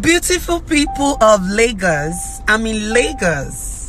Beautiful people of Lagos. I'm in Lagos.